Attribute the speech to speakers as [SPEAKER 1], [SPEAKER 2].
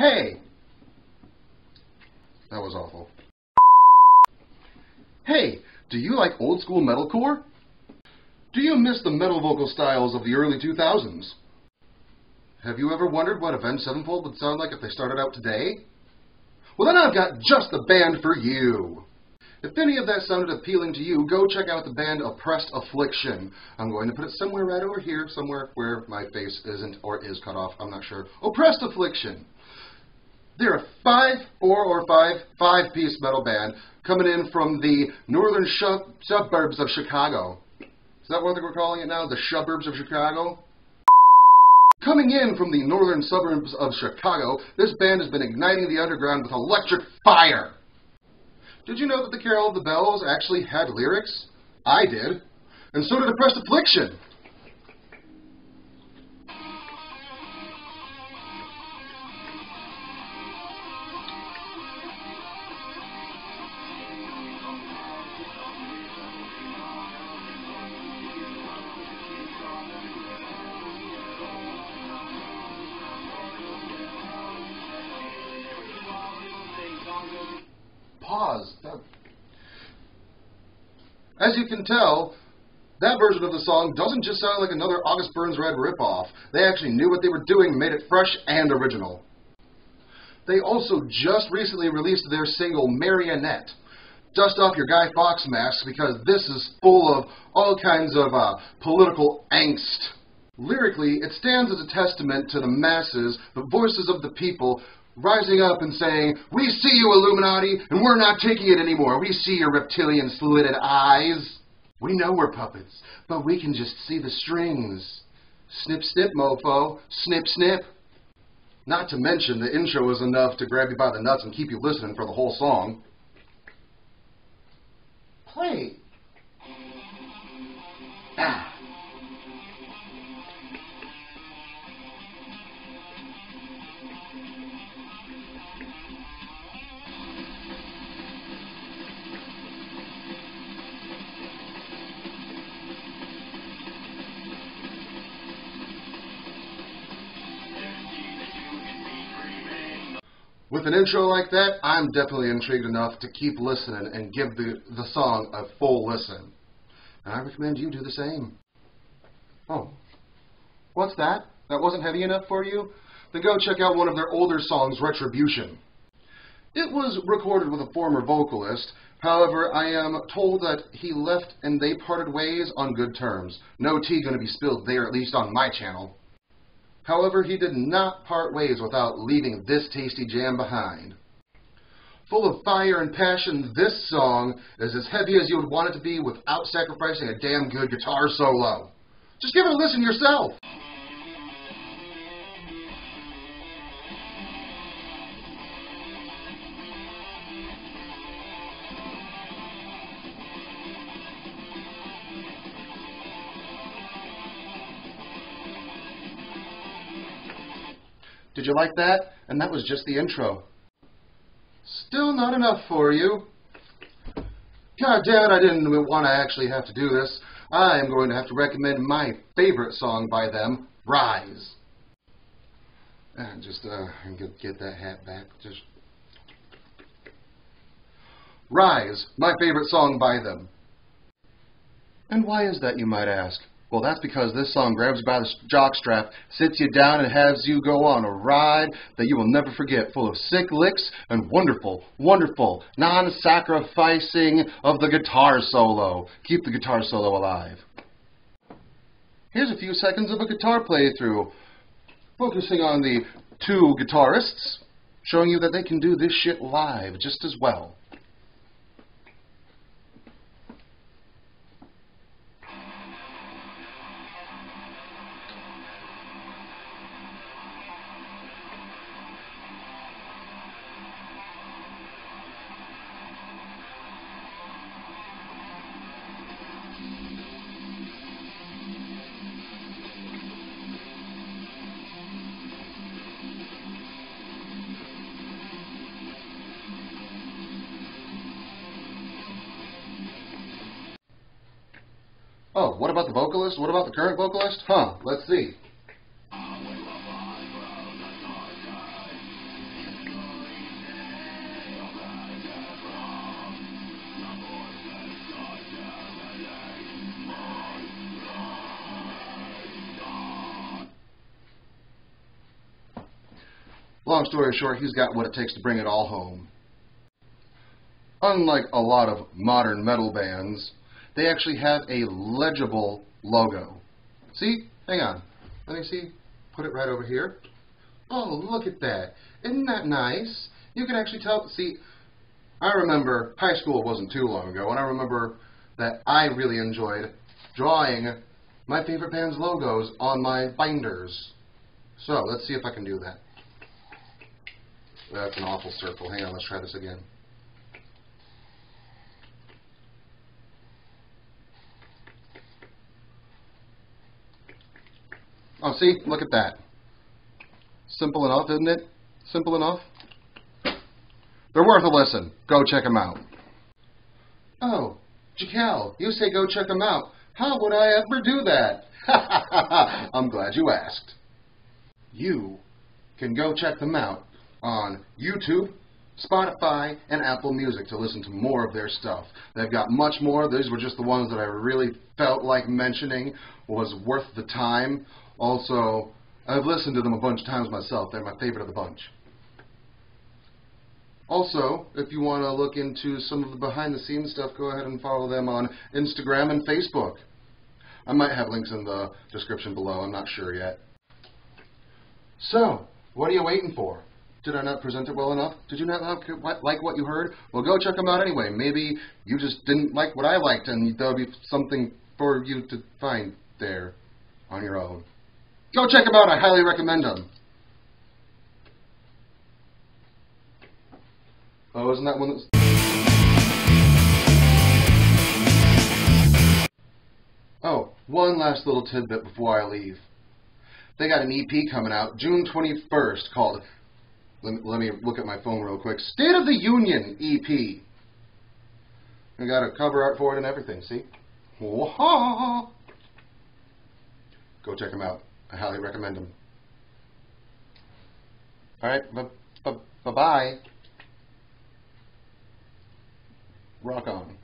[SPEAKER 1] Hey! That was awful. Hey, do you like old school metalcore? Do you miss the metal vocal styles of the early 2000s? Have you ever wondered what Avenged Sevenfold would sound like if they started out today? Well, then I've got just the band for you. If any of that sounded appealing to you, go check out the band Oppressed Affliction. I'm going to put it somewhere right over here, somewhere where my face isn't or is cut off. I'm not sure. Oppressed Affliction. They're a five, four or five, five-piece metal band coming in from the northern suburbs of Chicago. Is that what we're calling it now? The suburbs of Chicago? Coming in from the northern suburbs of Chicago, this band has been igniting the underground with electric fire. Did you know that the Carol of the Bells actually had lyrics? I did. And so did Oppressed Affliction. Pause. As you can tell, that version of the song doesn't just sound like another August Burns Red ripoff. They actually knew what they were doing, made it fresh and original. They also just recently released their single Marionette. Dust off your Guy Fawkes mask because this is full of all kinds of uh, political angst. Lyrically, it stands as a testament to the masses, the voices of the people, rising up and saying, We see you, Illuminati, and we're not taking it anymore. We see your reptilian slitted eyes. We know we're puppets, but we can just see the strings. Snip, snip, mofo. Snip, snip. Not to mention, the intro is enough to grab you by the nuts and keep you listening for the whole song. Play. Ah. With an intro like that, I'm definitely intrigued enough to keep listening and give the, the song a full listen. And I recommend you do the same. Oh, what's that? That wasn't heavy enough for you? Then go check out one of their older songs, Retribution. It was recorded with a former vocalist. However, I am told that he left and they parted ways on good terms. No tea going to be spilled there, at least on my channel. However, he did not part ways without leaving this tasty jam behind. Full of fire and passion, this song is as heavy as you would want it to be without sacrificing a damn good guitar solo. Just give it a listen yourself. Did you like that? And that was just the intro. Still not enough for you. God damn it, I didn't want to actually have to do this. I am going to have to recommend my favorite song by them, Rise. And just uh, get, get that hat back. Just Rise, my favorite song by them. And why is that, you might ask? Well, that's because this song grabs you by the jockstrap, sits you down, and has you go on a ride that you will never forget, full of sick licks and wonderful, wonderful, non-sacrificing of the guitar solo. Keep the guitar solo alive. Here's a few seconds of a guitar playthrough, focusing on the two guitarists, showing you that they can do this shit live just as well. Oh, what about the vocalist? What about the current vocalist? Huh, let's see. Long story short, he's got what it takes to bring it all home. Unlike a lot of modern metal bands, they actually have a legible logo. See? Hang on. Let me see. Put it right over here. Oh, look at that. Isn't that nice? You can actually tell. See, I remember high school wasn't too long ago, and I remember that I really enjoyed drawing my favorite band's logos on my binders. So, let's see if I can do that. That's an awful circle. Hang on, let's try this again. Oh, see? Look at that. Simple enough, isn't it? Simple enough? They're worth a listen. Go check them out. Oh, Jakel, you say go check them out. How would I ever do that? I'm glad you asked. You can go check them out on YouTube, Spotify, and Apple Music to listen to more of their stuff. They've got much more. These were just the ones that I really felt like mentioning was worth the time. Also, I've listened to them a bunch of times myself. They're my favorite of the bunch. Also, if you want to look into some of the behind the scenes stuff, go ahead and follow them on Instagram and Facebook. I might have links in the description below. I'm not sure yet. So, what are you waiting for? Did I not present it well enough? Did you not like what you heard? Well, go check them out anyway. Maybe you just didn't like what I liked, and there'll be something for you to find there on your own. Go check them out. I highly recommend them. Oh, isn't that one that's... Oh, one last little tidbit before I leave. They got an EP coming out June 21st called, let me, let me look at my phone real quick, State of the Union EP. I got a cover art for it and everything, see? Go check them out. I highly recommend them. Alright, bye-bye. Rock on.